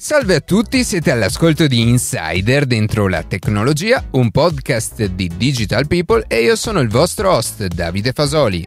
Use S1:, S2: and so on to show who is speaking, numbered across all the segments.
S1: Salve a tutti, siete all'ascolto di Insider dentro la tecnologia, un podcast di Digital People e io sono il vostro host Davide Fasoli.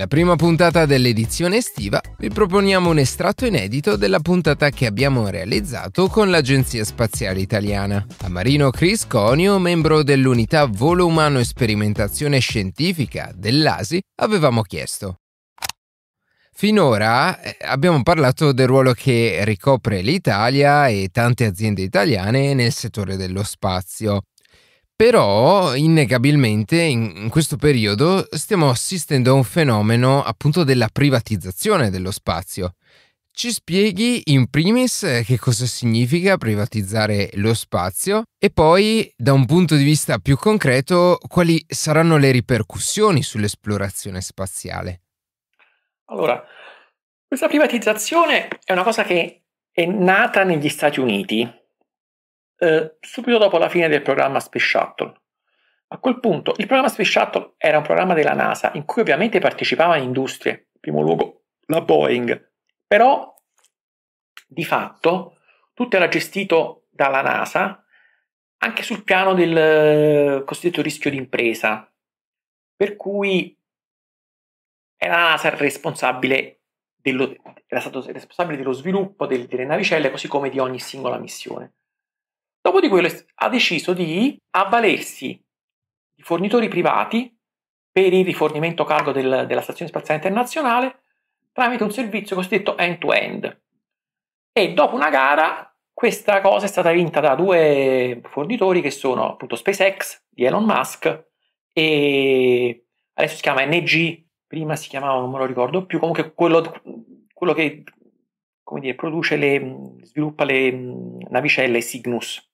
S1: Nella prima puntata dell'edizione estiva vi proponiamo un estratto inedito della puntata che abbiamo realizzato con l'Agenzia Spaziale Italiana. A Marino Chris Conio, membro dell'unità Volo Umano e Sperimentazione Scientifica dell'ASI, avevamo chiesto Finora eh, abbiamo parlato del ruolo che ricopre l'Italia e tante aziende italiane nel settore dello spazio. Però, innegabilmente, in, questo periodo stiamo assistendo a un fenomeno appunto della privatizzazione dello spazio. Ci spieghi in primis che cosa significa privatizzare lo spazio e poi, da un punto di vista più concreto, quali saranno le ripercussioni sull'esplorazione spaziale.
S2: Allora, questa privatizzazione è una cosa che è nata negli Stati Uniti eh, subito dopo la fine del programma Space Shuttle. A quel punto il programma Space Shuttle era un programma della NASA in cui ovviamente partecipavano industrie, in primo luogo la Boeing, però di fatto tutto era gestito dalla NASA anche sul piano del eh, cosiddetto rischio d'impresa, per cui era la NASA responsabile dello, era stato responsabile dello sviluppo del, delle navicelle così come di ogni singola missione. Dopo di quello ha deciso di avvalersi di fornitori privati per il rifornimento cargo del, della Stazione Spaziale Internazionale tramite un servizio cosiddetto end-to-end. E dopo una gara questa cosa è stata vinta da due fornitori che sono appunto SpaceX di Elon Musk e adesso si chiama NG, prima si chiamava, non me lo ricordo più, comunque quello, quello che come dire, produce le, sviluppa le navicelle Cygnus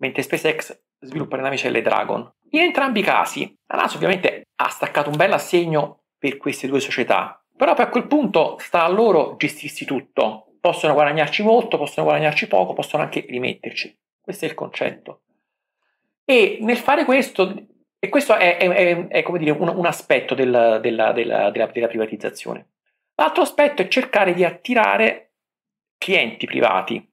S2: mentre SpaceX sviluppa le navicelle Dragon. In entrambi i casi, la NASA ovviamente ha staccato un bel assegno per queste due società, però a quel punto sta a loro gestirsi tutto. Possono guadagnarci molto, possono guadagnarci poco, possono anche rimetterci. Questo è il concetto. E nel fare questo, e questo è, è, è, è come dire, un, un aspetto del, della, della, della, della privatizzazione. L'altro aspetto è cercare di attirare clienti privati.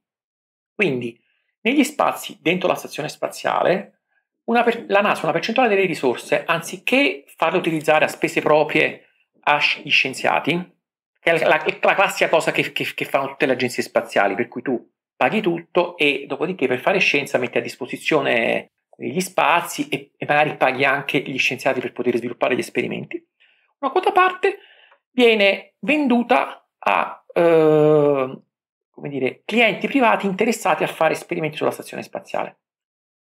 S2: Quindi negli spazi dentro la stazione spaziale, per, la NASA una percentuale delle risorse, anziché farle utilizzare a spese proprie agli scienziati, che è la, la, la classica cosa che, che, che, fanno tutte le agenzie spaziali, per cui tu paghi tutto e dopodiché per fare scienza metti a disposizione gli spazi e, e magari paghi anche gli scienziati per poter sviluppare gli esperimenti. Una quota parte viene venduta a eh, come dire, clienti privati interessati a fare esperimenti sulla stazione spaziale.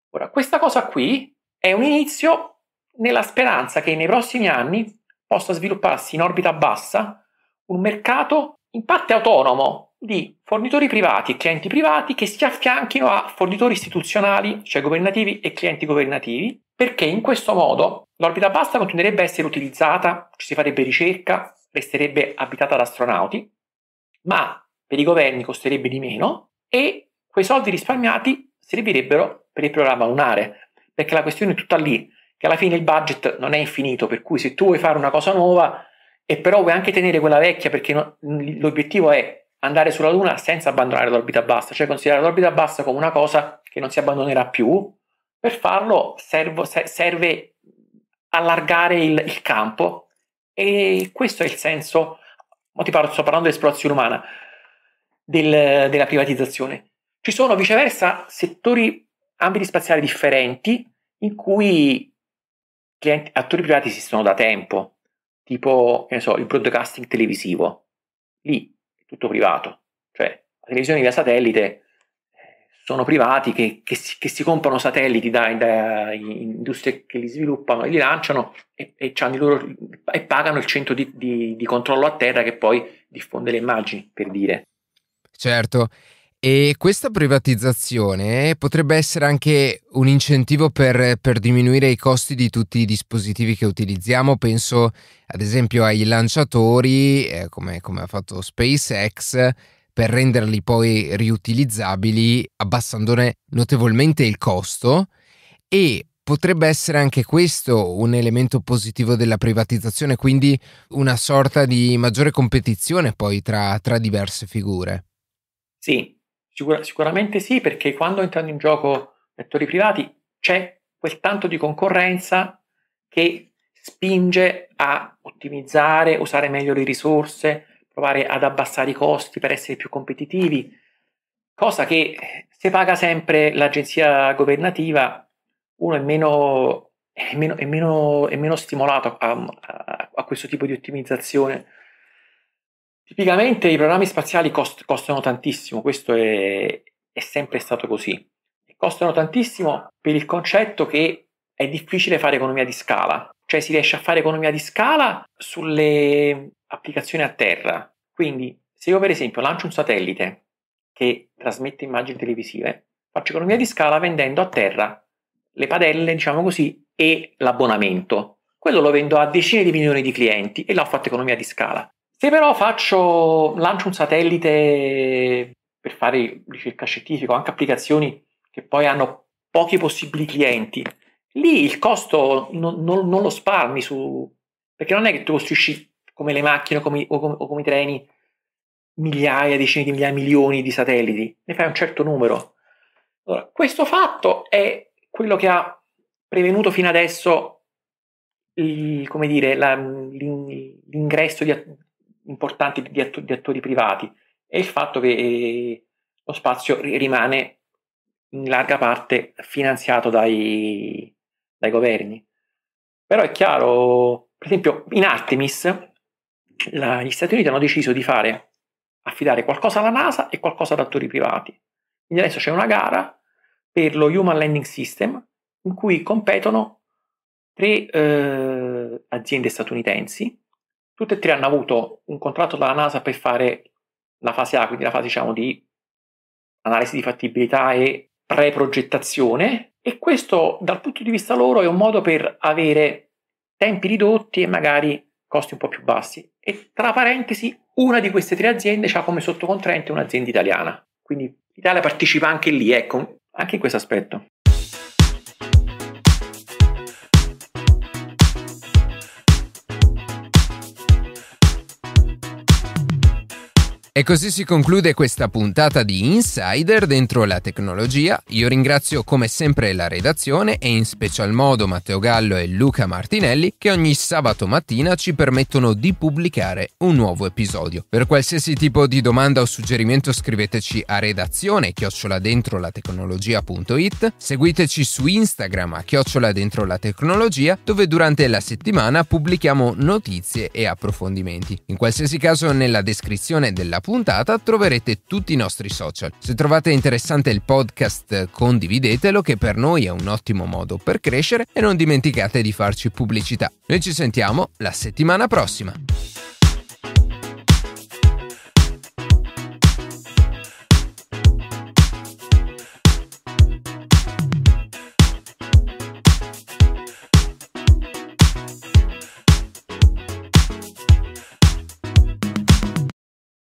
S2: Ora, questa cosa qui è un inizio nella speranza che nei prossimi anni possa svilupparsi in orbita bassa un mercato in parte autonomo di fornitori privati e clienti privati che si affianchino a fornitori istituzionali, cioè governativi e clienti governativi, perché in questo modo l'orbita bassa continuerebbe a essere utilizzata, ci si farebbe ricerca, resterebbe abitata da astronauti, ma per i governi costerebbe di meno e quei soldi risparmiati servirebbero per il programma lunare, perché la questione è tutta lì, che alla fine il budget non è infinito, per cui se tu vuoi fare una cosa nuova e però vuoi anche tenere quella vecchia perché l'obiettivo è andare sulla Luna senza abbandonare l'orbita bassa, cioè considerare l'orbita bassa come una cosa che non si abbandonerà più, per farlo servo, serve allargare il, il, campo e questo è il senso, ti parlo, sto parlando di esplorazione umana, del, della privatizzazione. Ci sono viceversa settori, ambiti spaziali differenti in cui clienti, attori privati esistono da tempo, tipo so, il broadcasting televisivo. Lì è tutto privato, cioè la televisione via satellite eh, sono privati che, che, si, che si, comprano satelliti da, da, industrie che li sviluppano e li lanciano e, e, loro, e pagano il centro di, di, di, controllo a terra che poi diffonde le immagini, per dire.
S1: Certo, e questa privatizzazione potrebbe essere anche un incentivo per, per, diminuire i costi di tutti i dispositivi che utilizziamo. Penso ad esempio ai lanciatori, eh, come, come ha fatto SpaceX, per renderli poi riutilizzabili, abbassandone notevolmente il costo. E potrebbe essere anche questo un elemento positivo della privatizzazione, quindi una sorta di maggiore competizione poi tra, tra diverse figure.
S2: Sì, sicur- sicuramente sì, perché quando entrano in gioco attori privati c'è quel tanto di concorrenza che spinge a ottimizzare, usare meglio le risorse, provare ad abbassare i costi per essere più competitivi, cosa che se paga sempre l'agenzia governativa, uno è meno, è meno, è meno, è meno stimolato a, a, a, questo tipo di ottimizzazione. Tipicamente i programmi spaziali cost, costano tantissimo, questo è, è sempre stato così. Costano tantissimo per il concetto che è difficile fare economia di scala, cioè si riesce a fare economia di scala sulle applicazioni a terra. Quindi se io per esempio lancio un satellite che trasmette immagini televisive, faccio economia di scala vendendo a terra le padelle, diciamo così, e l'abbonamento. Quello lo vendo a decine di milioni di clienti e l'ho fatto economia di scala. Se però faccio, lancio un satellite per fare ricerca scientifica anche applicazioni che poi hanno pochi possibili clienti, lì il costo non, non, non lo spalmi su... perché non è che tu costruisci come le macchine o come, o come, o come i treni migliaia, decine di migliaia, milioni di satelliti, ne fai un certo numero. Allora, questo fatto è quello che ha prevenuto fino adesso il, dire, la, l'ingresso di, importanti di, attori, di attori privati e il fatto che eh, lo spazio rimane in larga parte finanziato dai, dai governi. Però è chiaro, per esempio, in Artemis la, gli Stati Uniti hanno deciso di fare affidare qualcosa alla NASA e qualcosa ad attori privati. Quindi adesso c'è una gara per lo Human Landing System in cui competono tre eh, aziende statunitensi. Tutte e tre hanno avuto un contratto dalla NASA per fare la fase A, quindi la fase diciamo, di analisi di fattibilità e pre-progettazione e questo dal punto di vista loro è un modo per avere tempi ridotti e magari costi un po' più bassi. E tra parentesi, una di queste tre aziende ha come sottocontraente un'azienda italiana. Quindi l'Italia partecipa anche lì, ecco, anche in questo aspetto.
S1: E così si conclude questa puntata di Insider dentro la tecnologia. Io ringrazio come sempre la redazione e in special modo Matteo Gallo e Luca Martinelli che ogni sabato mattina ci permettono di pubblicare un nuovo episodio. Per qualsiasi tipo di domanda o suggerimento scriveteci a redazione chioccioladentrolatecnologia.it, seguiteci su Instagram a chiocciola dentro la tecnologia dove durante la settimana pubblichiamo notizie e approfondimenti. In qualsiasi caso nella descrizione della puntata troverete tutti i nostri social. Se trovate interessante il podcast condividetelo che per noi è un ottimo modo per crescere e non dimenticate di farci pubblicità. Noi ci sentiamo la settimana prossima.